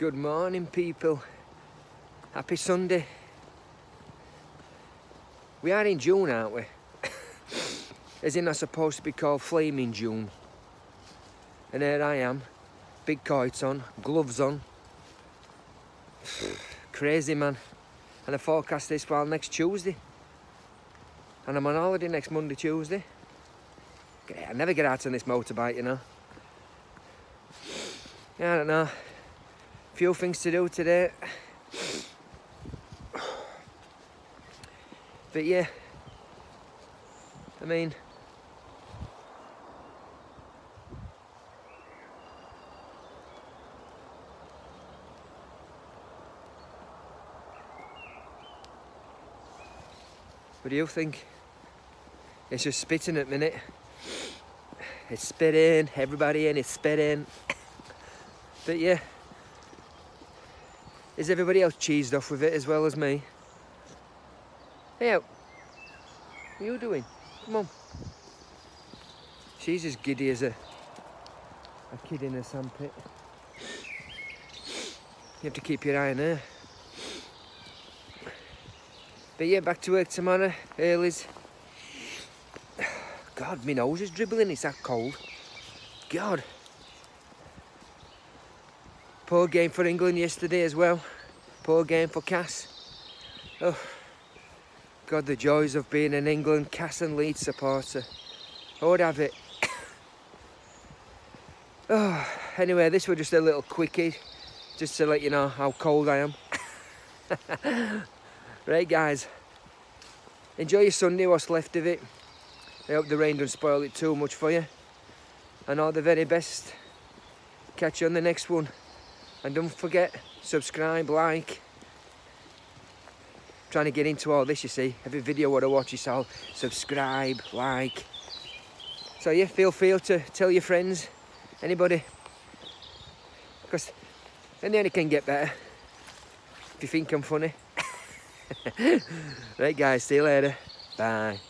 Good morning, people. Happy Sunday. We are in June, aren't we? Is it not supposed to be called Flaming June? And here I am, big kites on, gloves on. Crazy, man. And I forecast this well next Tuesday. And I'm on holiday next Monday, Tuesday. I never get out on this motorbike, you know. Yeah, I don't know. Few things to do today. But yeah, I mean, what do you think? It's just spitting at minute. It's spitting, everybody in, it's spitting. but yeah, is everybody else cheesed off with it as well as me? Hey. What are you doing? Come on. She's as giddy as a, a kid in a sandpit. You have to keep your eye on her. But yeah, back to work tomorrow, early's. God, my nose is dribbling, it's that cold. God. Poor game for England yesterday as well. Poor game for Cass. Oh. God, the joys of being an England Cass and Leeds supporter. I would have it. oh, anyway, this was just a little quickie, just to let you know how cold I am. right, guys. Enjoy your Sunday, what's left of it. I hope the rain doesn't spoil it too much for you. And all the very best. Catch you on the next one. And don't forget, subscribe, like, trying to get into all this, you see. Every video what I watch is all subscribe, like. So yeah, feel free to tell your friends, anybody. Because then it can get better. If you think I'm funny. right guys, see you later. Bye.